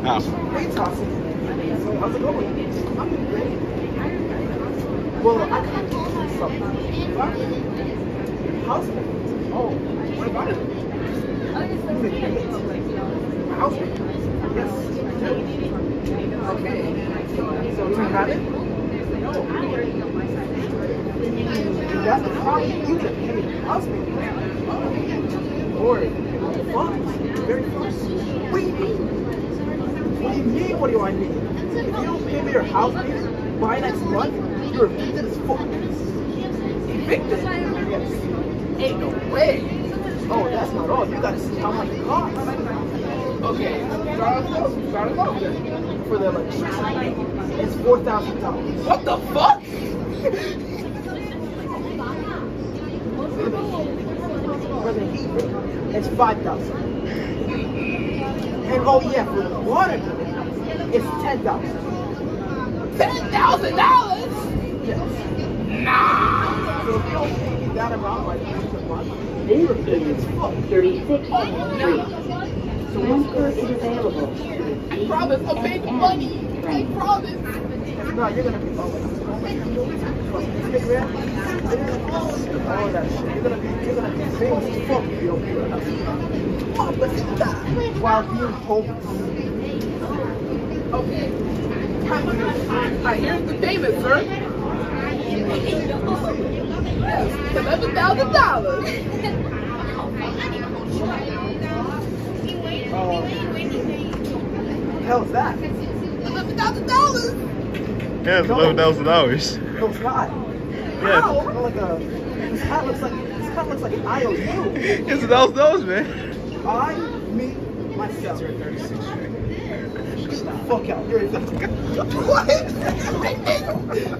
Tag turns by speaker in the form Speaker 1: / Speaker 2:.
Speaker 1: Great. Well, I something. What? House Oh, what about it? House Yes. Okay. So you have it? No. That's the problem. You get paid house oh. Lord, fun. Very fun. What do you mean? You mean? What do I mean? If you don't pay me your house payment by next month, you're evicted as fuck. Evicted? Yes. Ain't no way. Oh, that's not all. You gotta see how much it costs. Okay. Start us off then. For the electricity, it's four thousand dollars. What the fuck? for the heat it's five thousand. And oh yeah, for the water it's ten thousand. Ten thousand dollars? Yes. Nah. So if you don't pay me that amount end of the month, as fuck.
Speaker 2: 36 Street. Transfer is available.
Speaker 1: I promise, I'll pay the money. I promise. Not, you're gonna be oh. All that shit. You're gonna be, you're gonna be famous fuck if you don't pay that. While being homeless. Okay. I here's the payment, sir. Yes, eleven thousand dollars. Oh, hell's that? Eleven thousand dollars.
Speaker 3: Yeah, it's eleven thousand dollars.
Speaker 1: No, it's not.
Speaker 3: Yeah.
Speaker 1: How? Like a, this hat looks like this hat looks like an IOU.
Speaker 3: It's a thousand dollars, man.
Speaker 1: I, me, myself. Get the fuck out. You're What?